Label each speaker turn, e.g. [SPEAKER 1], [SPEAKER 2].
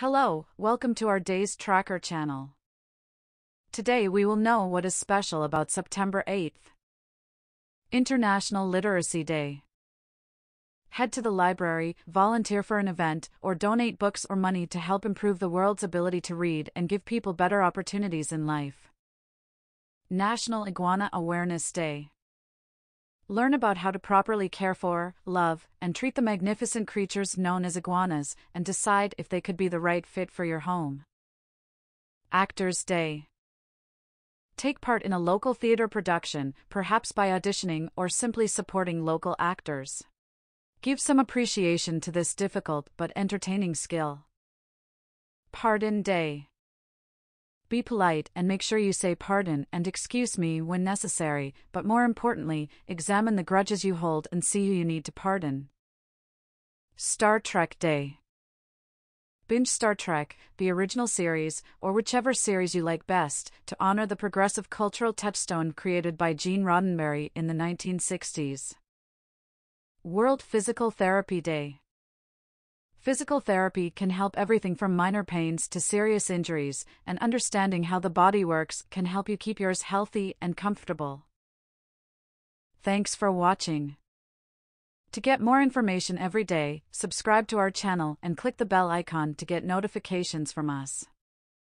[SPEAKER 1] Hello, welcome to our Days Tracker channel. Today we will know what is special about September 8th. International Literacy Day. Head to the library, volunteer for an event, or donate books or money to help improve the world's ability to read and give people better opportunities in life. National Iguana Awareness Day. Learn about how to properly care for, love, and treat the magnificent creatures known as iguanas and decide if they could be the right fit for your home. Actors Day. Take part in a local theater production, perhaps by auditioning or simply supporting local actors. Give some appreciation to this difficult but entertaining skill. Pardon Day. Be polite and make sure you say pardon and excuse me when necessary, but more importantly, examine the grudges you hold and see who you need to pardon. Star Trek Day. Binge Star Trek, the original series, or whichever series you like best, to honor the progressive cultural touchstone created by Gene Roddenberry in the 1960s. World Physical Therapy Day. Physical therapy can help everything from minor pains to serious injuries, and understanding how the body works can help you keep yours healthy and comfortable. Thanks for watching. To get more information every day, subscribe to our channel and click the bell icon to get notifications from us.